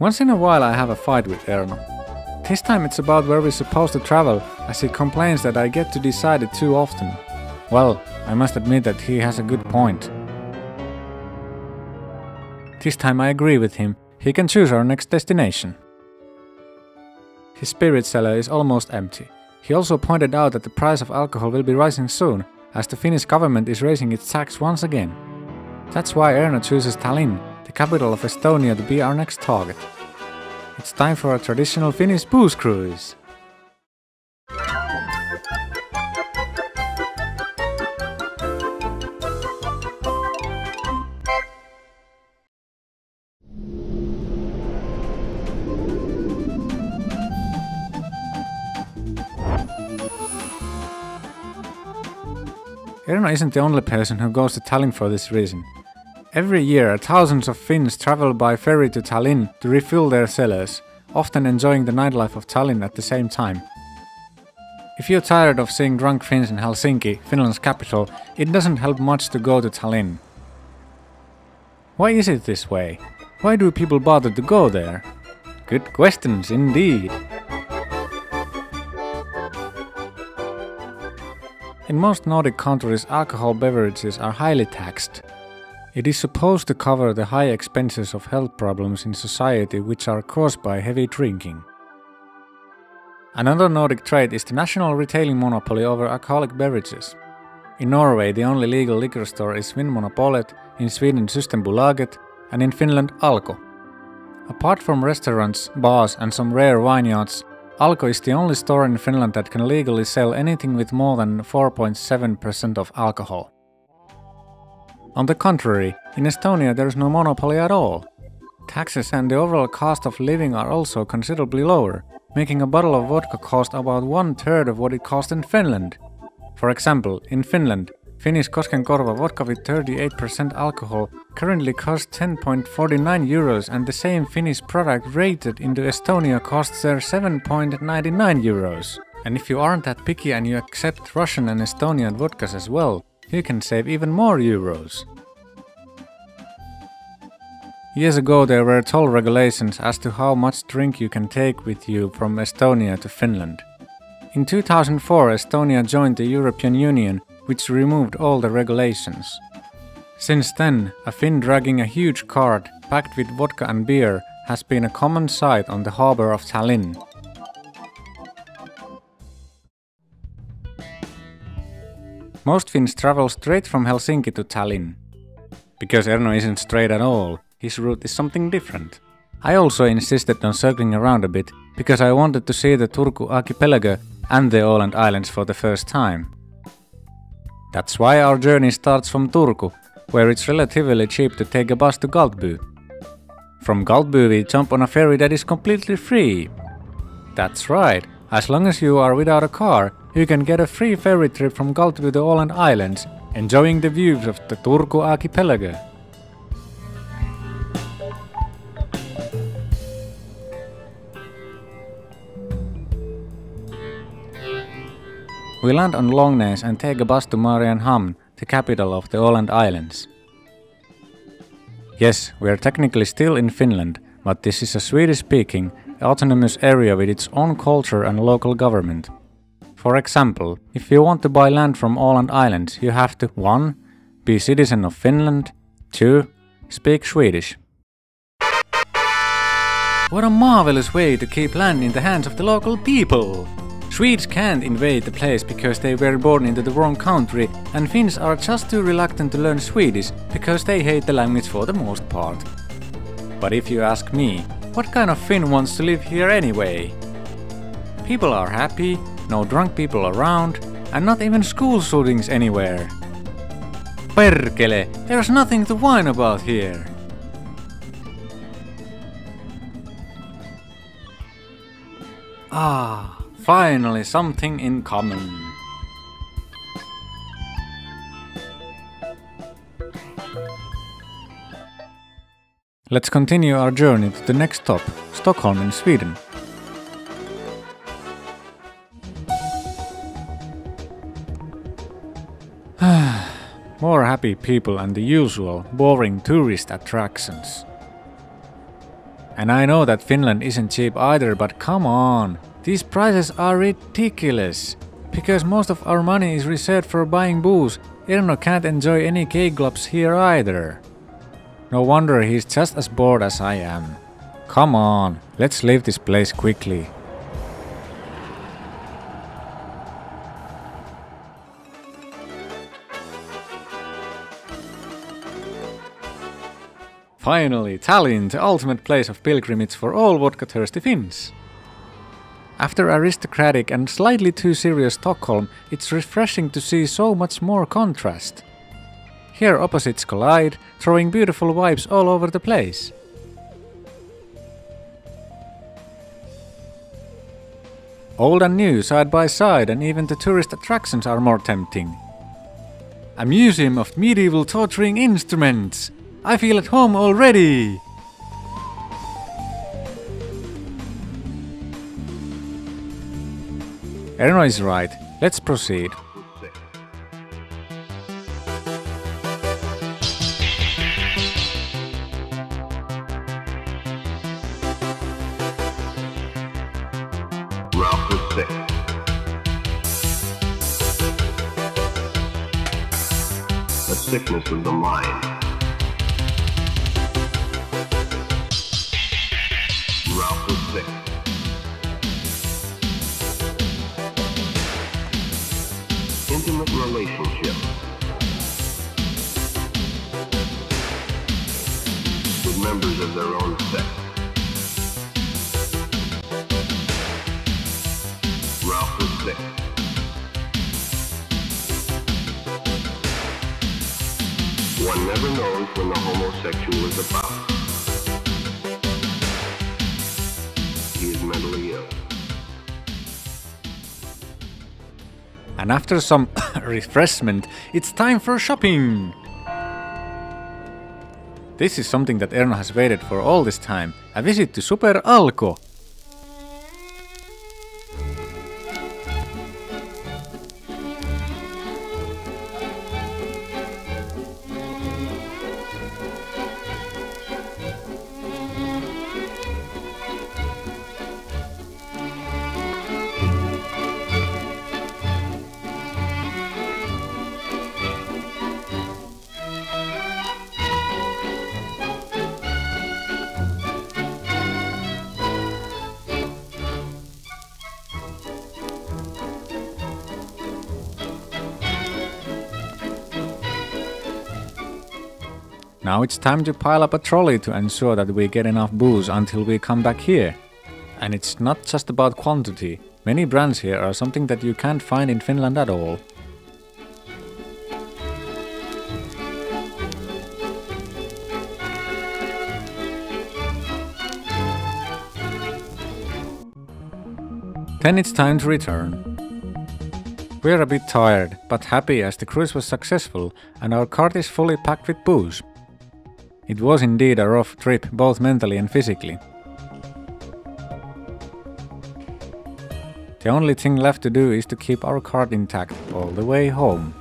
Once in a while I have a fight with Erno. This time it's about where we're supposed to travel, as he complains that I get to decide it too often. Well, I must admit that he has a good point. This time I agree with him, he can choose our next destination. His spirit cellar is almost empty. He also pointed out that the price of alcohol will be rising soon, as the Finnish government is raising its tax once again. That's why Erno chooses Tallinn, capital of Estonia, to be our next target. It's time for a traditional Finnish booze cruise. Erno isn't the only person who goes to Tallinn for this reason. Every year, thousands of Finns travel by ferry to Tallinn to refill their cellars, often enjoying the nightlife of Tallinn at the same time. If you're tired of seeing drunk Finns in Helsinki, Finland's capital, it doesn't help much to go to Tallinn. Why is it this way? Why do people bother to go there? Good questions indeed. In most Nordic countries, alcohol beverages are highly taxed. It is supposed to cover the high expenses of health problems in society which are caused by heavy drinking. Another Nordic trait is the national retailing monopoly over alcoholic beverages. In Norway, the only legal liquor store is Vinmonopolet, in Sweden Systembolaget, and in Finland Alko. Apart from restaurants, bars, and some rare vineyards, Alko is the only store in Finland that can legally sell anything with more than 4.7% of alcohol. On the contrary, in Estonia there is no monopoly at all. Taxes and the overall cost of living are also considerably lower, making a bottle of vodka cost about one third of what it costs in Finland. For example, in Finland, Finnish Koskenkorva vodka with 38% alcohol currently costs 10.49 euros and the same Finnish product rated into Estonia costs there 7.99 euros. And if you aren't that picky and you accept Russian and Estonian vodkas as well, you can save even more euros. Years ago there were toll regulations as to how much drink you can take with you from Estonia to Finland. In 2004 Estonia joined the European Union which removed all the regulations. Since then, a Finn dragging a huge cart packed with vodka and beer has been a common sight on the harbour of Tallinn. Most Finns travel straight from Helsinki to Tallinn. Because Erno isn't straight at all, his route is something different. I also insisted on circling around a bit because I wanted to see the Turku archipelago and the Åland Islands for the first time. That's why our journey starts from Turku, where it's relatively cheap to take a bus to Galtby. From Galtby we jump on a ferry that is completely free. That's right, as long as you are without a car, you can get a free ferry trip from Galtby to the Åland Islands, enjoying the views of the Turku archipelago. We land on Långnäs and take a bus to Mariehamn, the capital of the Åland Islands. Yes, we are technically still in Finland, but this is a Swedish-speaking, autonomous area with its own culture and local government. For example, if you want to buy land from Åland Islands, you have to 1. Be citizen of Finland, 2. Speak Swedish. What a marvelous way to keep land in the hands of the local people! Swedes can't invade the place because they were born into the wrong country, and Finns are just too reluctant to learn Swedish because they hate the language for the most part. But if you ask me, what kind of Finn wants to live here anyway? People are happy, no drunk people around, and not even school shootings anywhere. Perkele, there's nothing to whine about here. Ah. Finally, something in common. Let's continue our journey to the next stop, Stockholm in Sweden. More happy people and the usual boring tourist attractions. And I know that Finland isn't cheap either, but come on, these prices are ridiculous. Because most of our money is reserved for buying booze, Erno can't enjoy any cake globs here either. No wonder he's just as bored as I am. Come on, let's leave this place quickly. Finally, Tallinn, the ultimate place of pilgrimage for all vodka thirsty Finns. After aristocratic and slightly too serious Stockholm, it's refreshing to see so much more contrast. Here opposites collide, throwing beautiful vibes all over the place. Old and new side by side, and even the tourist attractions are more tempting. A museum of medieval torturing instruments! I feel at home already! Erno is right. Let's proceed. Sickness of the mind. Never knows when the homosexual is about. He is mentally ill. And after some refreshment, it's time for shopping! This is something that Erno has waited for all this time a visit to Super Alko! Now it's time to pile up a trolley to ensure that we get enough booze until we come back here. And it's not just about quantity. Many brands here are something that you can't find in Finland at all. Then it's time to return. We're a bit tired, but happy as the cruise was successful and our cart is fully packed with booze. It was indeed a rough trip, both mentally and physically. The only thing left to do is to keep our cart intact all the way home.